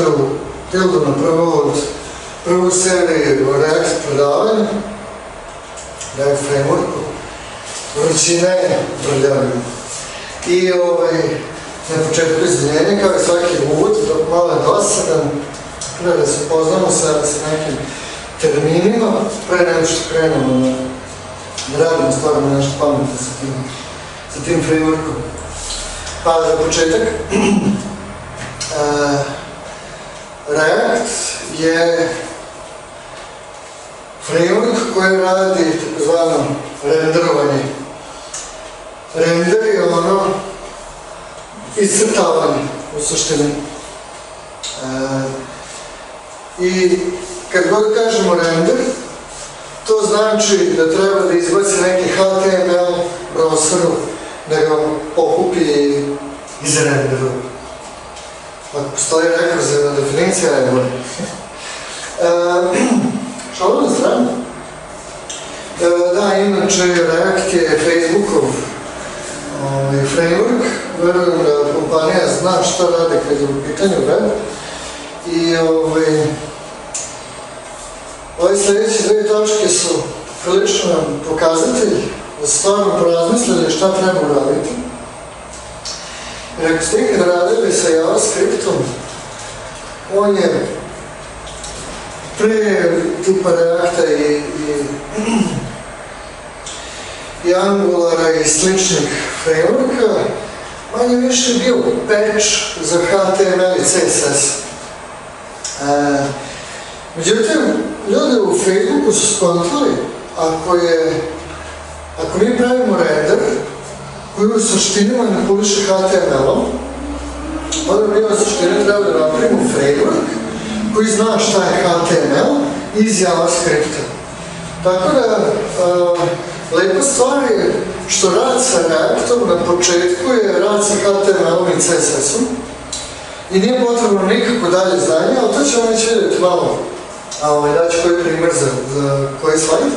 u Tildu na od prvu seriju React predavanja, React frameworku. Vrućina je brljavina. I ovaj, na početku izvinjenja, kao i svaki uvod, malo je dosadan, prvo da se upoznamo sa, sa nekim terminima, pre nego što krenemo na, da radimo stvarno nešto pametno sa tim, sa tim frameworkom. Pa za početak, uh, React je framework koji radi takozvano renderovanje. Render je ono iscrtavanje u suštini. E, I kad god kažemo render, to znači da treba da izbaci neki HTML browseru, da ga pokupi i izrenderuje. Ako postoji rekurzivna definicija, je bolje. Šalo na stranu? E, da, inače, React je Facebookov ovaj, framework. Verujem da kompanija zna šta radi kad je u pitanju web. I ovaj, ove sljedeće dve točke su prilično nam pokazatelj da stvarno porazmislili šta treba uraditi. Jer ako ste ikad radili sa JavaScriptom, on je pre tipa Reacta i, i, i Angulara i sličnih frameworka, manje više bio patch za HTML i CSS. E, međutim, ljudi u Facebooku su skontali, ako je, ako mi pravimo render, koji u suštini manipuliše HTML-om, onda mi u suštini treba da napravimo framework koji zna šta je HTML iz JavaScripta. Tako da, uh, lepa stvar je što rad sa Reactom na početku je rad sa HTML-om i CSS-om i nije potrebno nikako dalje znanje, ali to ćemo već vidjeti malo. Ovaj, koji primjer za, za koji slajd.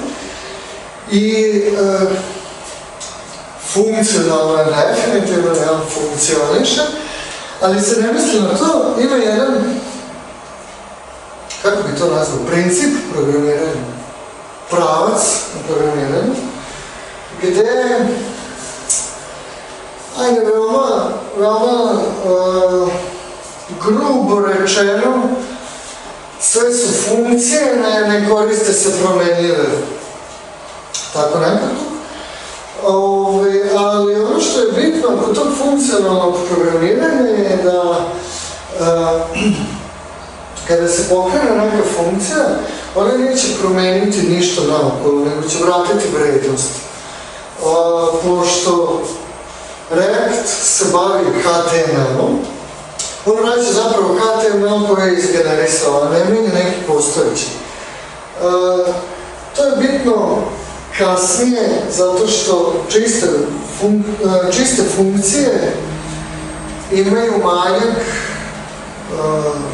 I uh, funkcionalno definitivno, ja funkcioniše, ali se ne misli na to, ima jedan kako bi to nazvao, princip programiranja, pravac na programiranju, gde, ajde, veoma, veoma uh, grubo rečeno, sve su funkcije, ne, ne koriste se promenljive. Tako nekako. Ove, ali ono što je bitno kod tog funkcionalnog programiranja je da uh, kada se pokrene neka funkcija, ona neće promeniti ništa naokolo, nego će vratiti vrednost. A, pošto React se bavi HTML-om, on vraća zapravo HTML koji je izgenerisao, a ne menja neki postojeći. A, to je bitno kasnije, zato što čiste, fun, čiste funkcije imaju manjak Uh,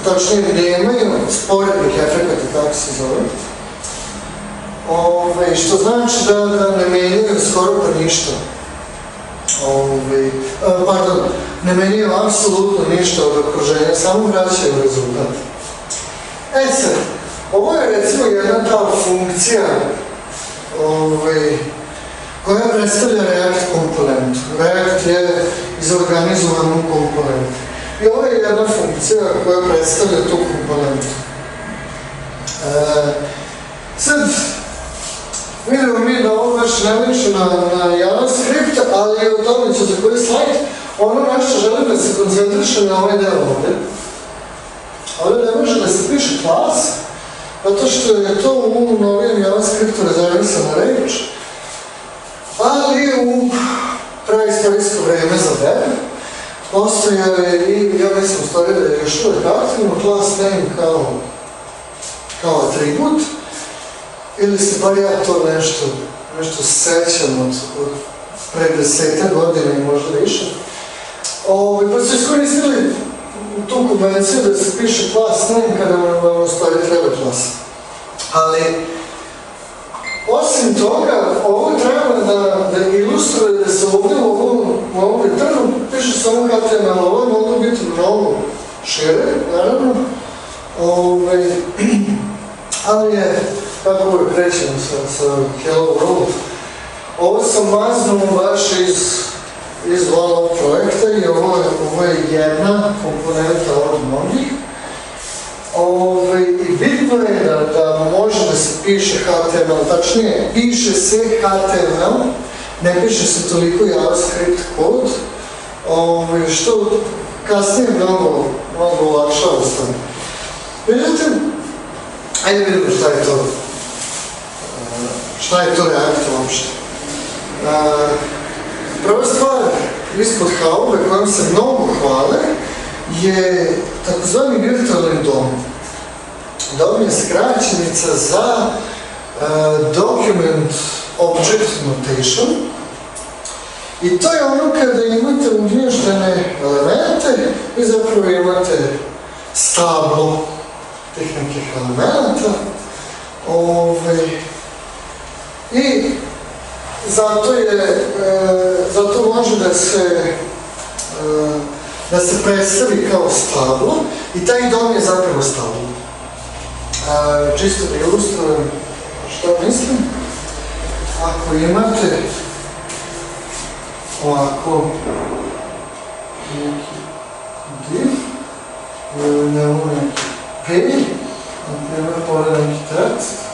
tačnije nemaju sporednih efekata, tako se zove. Ove, što znači da, da ne menjaju skoro pa ništa. Ove, uh, pardon, ne menjaju apsolutno ništa od okruženja, samo vraćaju rezultat. E sad, ovo je recimo jedna ta funkcija ove, koja predstavlja React komponentu. React je izorganizovan u komponentu. I ovo je jedna funkcija koja predstavlja tu komponentu. E, sad, vidimo mi da ovo baš ne liči na, JavaScript, ali o tome ću za koji slajd. Ono na što želim da se koncentriše na ovaj deo ovde. Ovde ne može da se piše klas, zato što je to u novijem JavaScriptu rezervisana reč, ali u praistorijsko vreme za web, postojao je i, ja mislim u stvari da je još uvijek aktivno, class name kao, kao atribut, ili se bar ja to nešto, nešto sećam od, od pre deseta godina i možda više. Ove, pa su iskoristili tu konvenciju da se piše class name kada vam u stvari treba class. Ali, Osim toga, ovo treba da, da ilustruje da se ovdje u ovom, u ovom returnu piše samo HTML, ovo je moglo biti mnogo šire, naravno. Ove, ali je, kako uvijek krećemo sa, sa Hello World, ovo sam maznuo baš iz, iz ovog projekta i ovo je, ovo je jedna komponenta od mnogih. I bitno je da, da može da se piše HTML, tačnije piše se HTML, ne piše se toliko JavaScript kod, ove, što kasnije mnogo, mnogo olakšava stvari. Međutim, ajde vidimo šta je to, šta je to React uopšte. Prva stvar ispod haube kojom se mnogo hvale je takozvani virtualni dom. Dom je skraćenica za uh, Document Object Notation i to je ono kada imate uvježdene elemente i zapravo imate stablo tih nekih elemenata Ove, i zato je, e, zato može da se e, da se predstavi kao stablo i taj dom je zapravo stablo. E, čisto da ilustrujem što mislim. Ako imate ovako neki div ili ne neki page, na primjer neki tekst,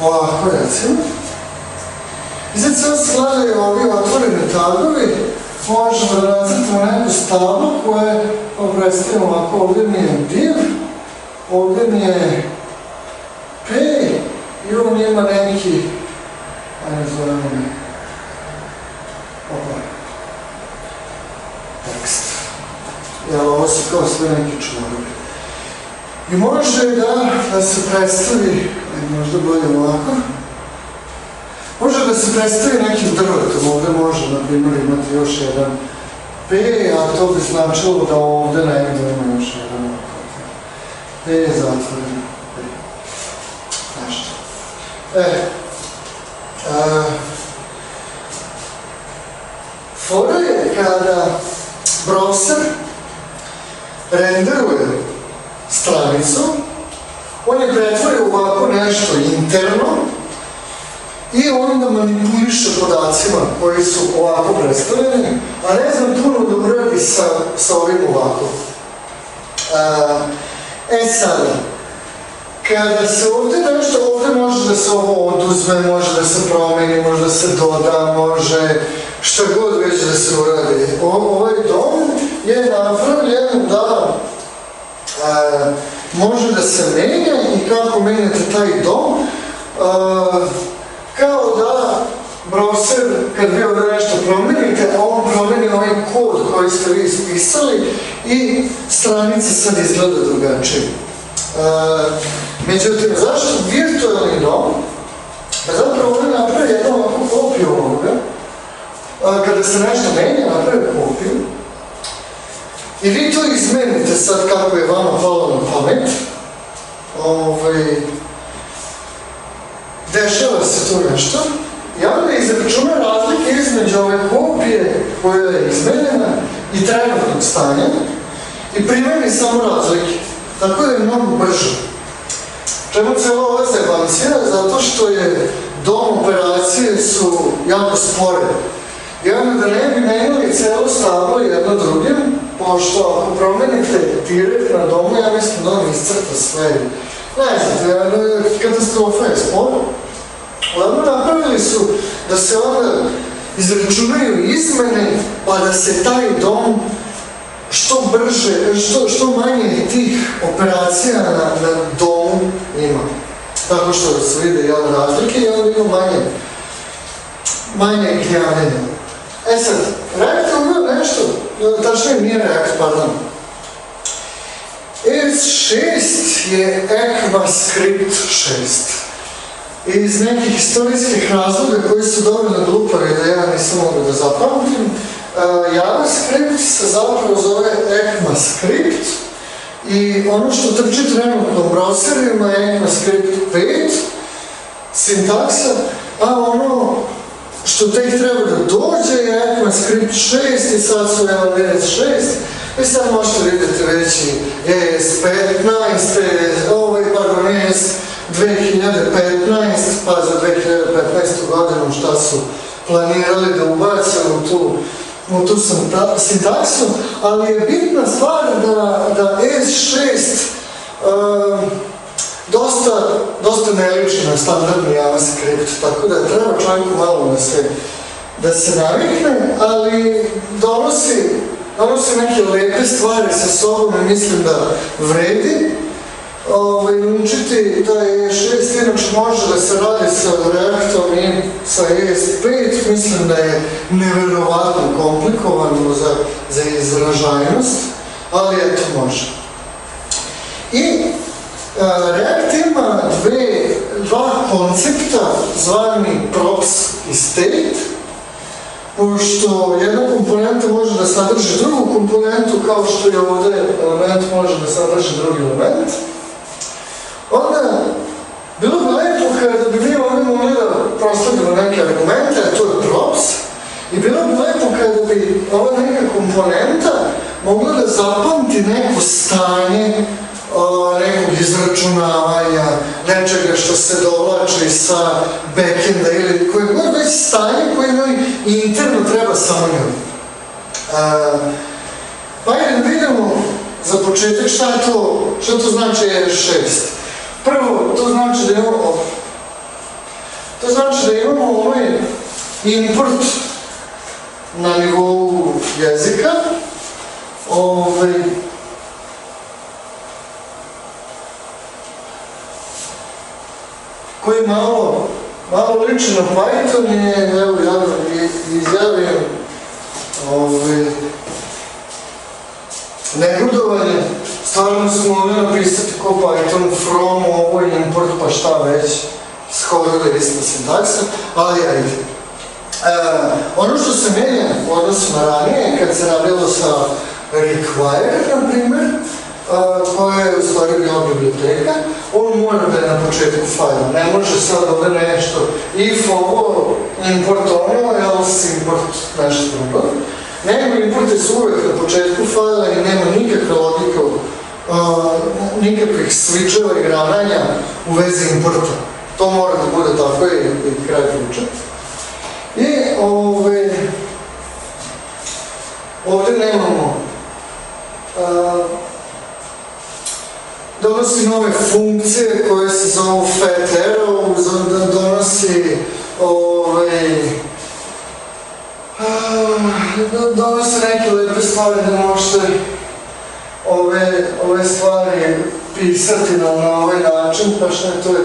ovako recimo. I sad se skladaju ovi otvoreni tagovi, možemo da nacrtamo neku stablu koja obrestajemo ovako, ovdje mi je div, ovdje mi je p i on ima neki, ajde zovemo mi, ovaj, tekst. Jel, ovo su kao sve neki čvorovi. I može da, da se predstavi, možda bolje ovako, može da se predstavi nekim drvetom, ovdje može, na primjer, imati još jedan P, a to bi značilo da ovdje negdje ima još jedan. P je zatvoren. P. Nešto. E, a, fora je kada browser renderuje stranicu, on je pretvorio ovako nešto interno i onda manipuliše podacima koji su ovako predstavljeni, a ne znam puno da uradi sa, sa ovim ovako. A, e sada, kada se ovdje nešto, ovdje može da se ovo oduzme, može da se promeni, može da se doda, može što god već da se uradi. O, ovaj dom je napravljen da može da se menja i kako menjate taj dom, kao da browser, kad vi ovdje nešto promenite, on promeni ovaj kod koji ste vi ispisali i stranica sad izgleda drugačije. Međutim, zašto virtualni dom? Pa zapravo on napravi jednu ovakvu kopiju ovoga. Kada se nešto menja, napravi. I vi to izmenite sad kako je vama palo na pamet. Ovaj, dešava se tu nešto. I onda izračuna razlike između ove kopije koja je izmenjena i trenutnog stanja i primjeni samo razlike. Tako je mnogo brže. Čemu cijela ova zebancija? Zato što je dom operacije su jako spore. I onda da ne bi menjali celo stablo jedno drugim, pošto ako promenite direkt na domu, ja mislim da on iscrta sve. Ne znam, katastrofa je spor. Onda napravili su da se onda izračunaju izmene, pa da se taj dom što brže, što, što manje tih operacija na, na domu ima. Tako što se vide jel, razlike i onda ima manje, manje gnjavljenja. E sad, uvio nešto, tačnije nije React, pardon. ES6 je ECMAScript 6. Iz nekih historijskih razloga koji su dovoljno glupavi da ja nisam mogu da zapamtim, uh, JavaScript se zapravo zove ECMAScript i ono što trči trenutno u browserima je ECMAScript 5 sintaksa, a ono što tek treba da dođe je ECMAScript 6 i sad su evo ES6 i sad možete vidjeti već i ES15, ovaj, pardon, ES 2015, pa za 2015. godinu šta su planirali da ubace u tu, u tu sintaksu, ali je bitna stvar da, da S6 um, dosta, dosta ne liči na standardni JavaScript, tako da treba čovjeku malo da se, da se navikne, ali donosi, donosi neke lepe stvari sa sobom i mislim da vredi ovaj, učiti da je 6 inače može da se radi sa Reactom i sa ES5, mislim da je neverovatno komplikovano za, za izražajnost, ali eto može. I React ima dve, dva koncepta zvani props i state, pošto jedna komponenta može da sadrži drugu komponentu kao što je ovdje element može da sadrži drugi element, onda bilo bi lepo kada bi mi ovdje mogli da prosledimo neke argumente, a to je props, i bilo bi lepo kada bi ova neka komponenta mogla da zapamti neko stanje nekog izračunavanja, nečega što se dovlači sa backenda ili koje god već stanje koje njoj interno treba samo njoj. Pa idem da vidimo za početak šta to, šta to znači R6. Prvo, to znači da imamo to znači da imamo ovaj import na nivou jezika ovaj koji malo malo liči na Python i evo ja izjavim ovaj negrudovanje stvarno smo ovdje napisati ko Python from ovo import pa šta već shodili isto sintaksa, ali ja idem. E, ono što se menja u odnosu na ranije, kad se radilo sa require, na primjer, koja je u stvari bila biblioteka, on mora da je na početku fajla. Ne može sad ovdje nešto if ovo, import ono, else import nešto drugo. Nego importe su uvijek na početku fajla i nema nikakve logike uh, nikakvih switcheva i grananja u vezi importa. To mora da bude tako i, i kraj priče. I ove, ovdje nemamo donosi nove funkcije koje se zovu fat arrow, donosi ovaj, donosi neke lepe stvari da možete ove, ove stvari pisati na, na ovaj način, pa što je to je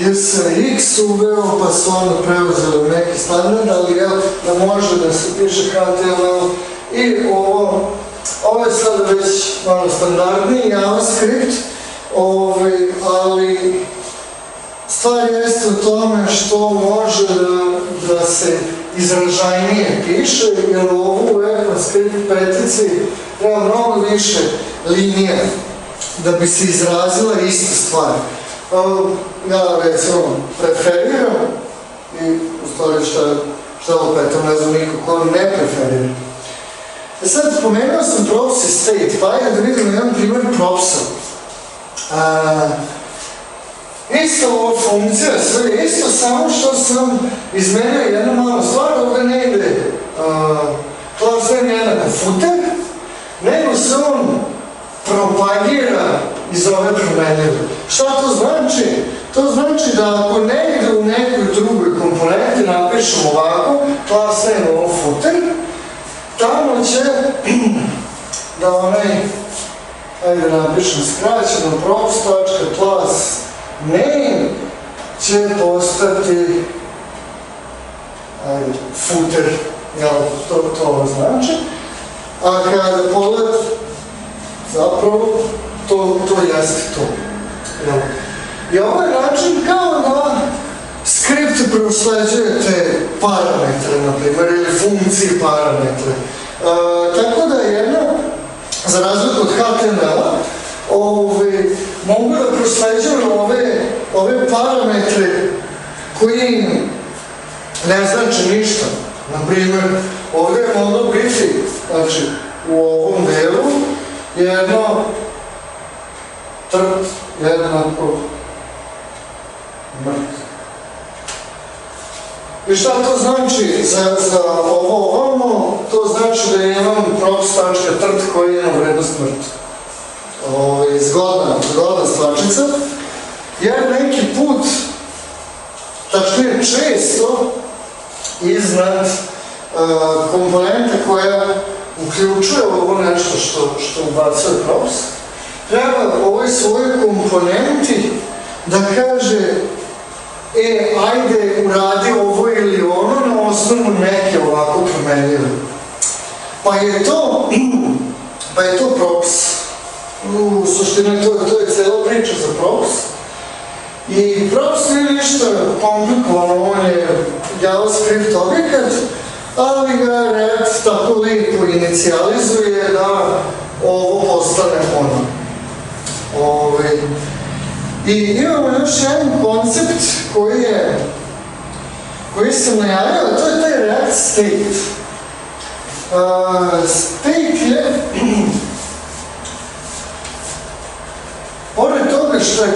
JSX uveo, pa su onda preuzeli neki standard, ali ja, da može da se piše HTML i ovo, ovo je sad već malo standardni JavaScript, ovaj, ali stvar jeste u tome što može da, da se izražajnije piše, jer ovu ECMAScript petici treba mnogo više linija da bi se izrazila ista stvar. Ja recimo preferiram i u stvari šta, šta opet, ne znam niko ko ne preferira. E sad, spomenuo sam props i state, pa ajde da vidimo jedan primjer propsa. A, Isto ova funkcija, sve isto, samo što sam izmenio jednu malu stvar, ovdje ne ide class name jednako footer, nego se on propagira iz ove promenljive. Šta to znači? To znači da ako negdje u nekoj drugoj komponenti napišemo ovako, class name ovo footer, tamo će da onaj, ajde napišem skraćeno, props.class name će postati ajde, footer, jel, to, to znači. A kada pogled, zapravo, to, to jeste to. Jel. I ovaj način kao da skript prosleđuje te parametre, na primjer, ili funkcije parametre. E, tako da jedna, za razliku od HTML-a, ove, mogu da prosleđuju ove, ove parametre koji ne znači ništa. Naprimjer, ovdje je biti, znači, u ovom delu, jedno trt jednako mrt. I šta to znači za, za ovo? To znači da imam prostačka trt koji ima vrednost mrt. Ovo je zgodna, zgodna stvačica. Jer neki put, tačnije često, iznad uh, komponente koja uključuje ovo nešto što, što ubacuje props, treba ovoj svojoj komponenti da kaže e, ajde, uradi ovo ili ono na osnovu neke ovako promenljive. Pa je to, pa je to props. U suštini to, to je cela priča za props. I props nije ništa komplikovano, on je JavaScript objekat, ali ga React tako lijepo inicijalizuje da ovo postane ono. Ove, I imamo još jedan koncept koji je koji sam najavio, to je taj React State. Uh, state je pored toga što je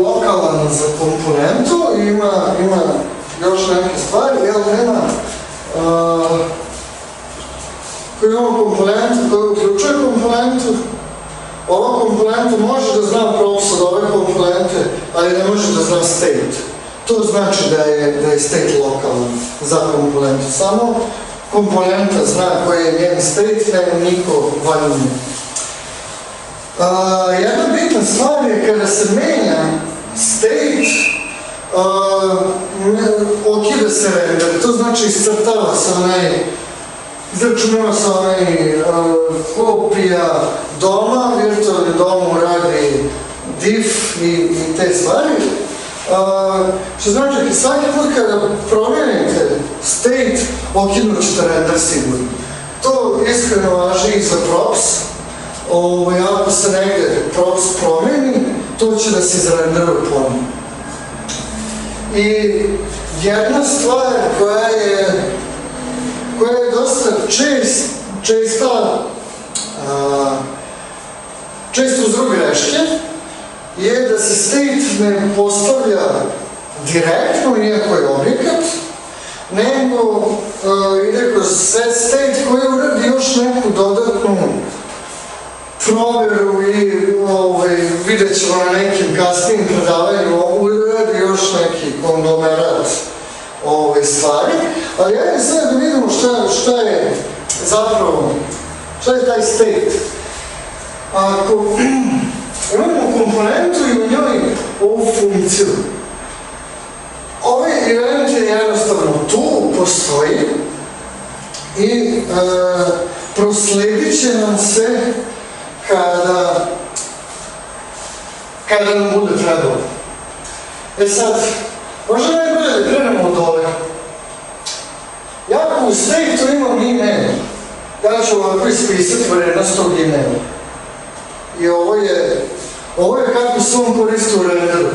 lokalan za komponentu, ima, ima još neke stvari, jel nema uh, koji ima komponentu, koji uključuje komponentu, ova komponenta može da zna props od ove komponente, ali ne može da zna state. To znači da je, da je state lokalan za komponentu. Samo komponenta zna koji je njen state, ne niko van nje. Jedna bitna stvar je kada se menja state, okida se render, to znači iscrtava se onaj izračunava se onaj uh, kopija doma, virtualni dom radi diff i, i te stvari. Uh, što znači, svaki put kada promijenite state, okinut ćete render sigurno. To iskreno važi i za props. Ovo, ovaj, ako se negdje props promijeni, to će da se izrenderuje ponovno. I jedna stvar koja je koja je dosta čest, česta a, često uzrok greške je da se state ne postavlja direktno, iako je objekat, nego uh, ide kroz set state koji uradi još neku dodatnu provjeru i ovaj, vidjet ćemo na nekim kasnim predavanjima, uradi još neki konglomerat ove stvari, ali ajde sad da vidimo šta, šta je zapravo, šta je taj state. Ako imamo komponentu i u njoj ovu funkciju, ovaj event je jednostavno tu, postoji i e, prosledit će nam se kada kada nam bude trebalo. E sad, možda najbolje da krenemo od ove. U state imam email, ja ću ovako ispisati vrednost tog emaila. I ovo je, ovo je kako se on u renderu.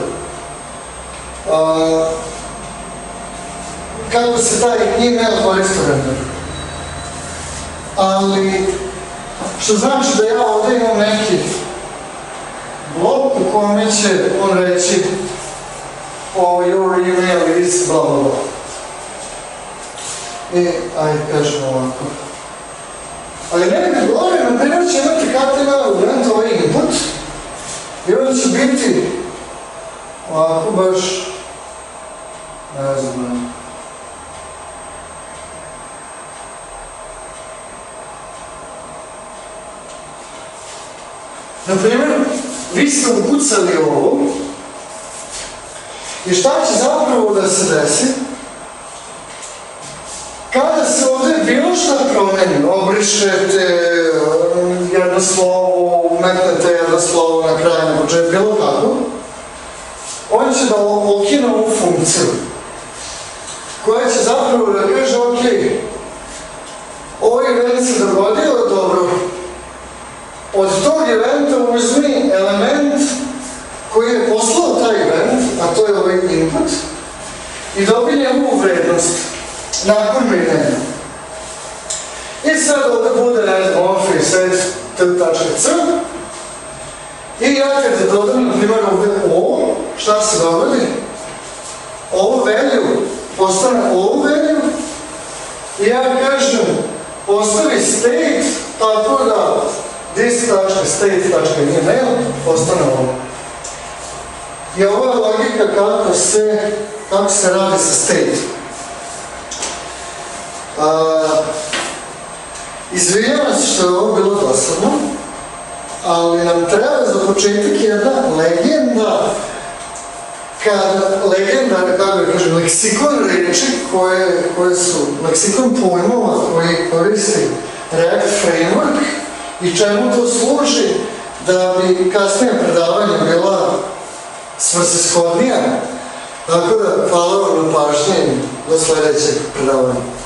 Kako se taj email koristi u renderu. Ali, što znači da ja ovdje imam neki blok u kome će on reći oh, your email is blah blah blah. I, aj, kažemo ovako. Ali nekad gore, na primjer, će imati HTML event ovaj input i onda će biti ovako baš, ne znam, Na primjer, vi ste ukucali ovo i šta će zapravo da se desi? Bilo šta promeni, obrišete jedno slovo, umetnete jedno slovo na kraju, na počet, bilo kako, on će da okine ovu funkciju, koja će zapravo da kaže, ok, ovaj event se dogodio, dobro, od tog eventa uzmi element koji je poslao taj event, a to je ovaj input, i dobije njegovu vrednost. Nakon mirenja. I sad ovdje bude, znam, office set t.c i ja kad dodam, na primjer, ovdje o, šta se dogodi? Ovo value postane ovo value i ja kažem postavi state tako da this.state.email postane ovo. I ovo je logika kako se, kako se radi sa state. Izvinjavam se što je ovo bilo dosadno, ali nam treba za početak jedna legenda kad legenda, kako da kažem, leksikon reči koje, koje su, leksikon pojmova koji koristi React Framework i čemu to služi da bi kasnije predavanja bila svrsishodnija. Tako da, hvala vam na pažnji do sljedećeg predavanja.